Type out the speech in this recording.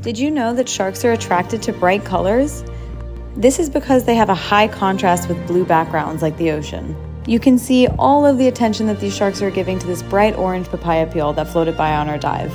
Did you know that sharks are attracted to bright colors? This is because they have a high contrast with blue backgrounds like the ocean. You can see all of the attention that these sharks are giving to this bright orange papaya peel that floated by on our dive.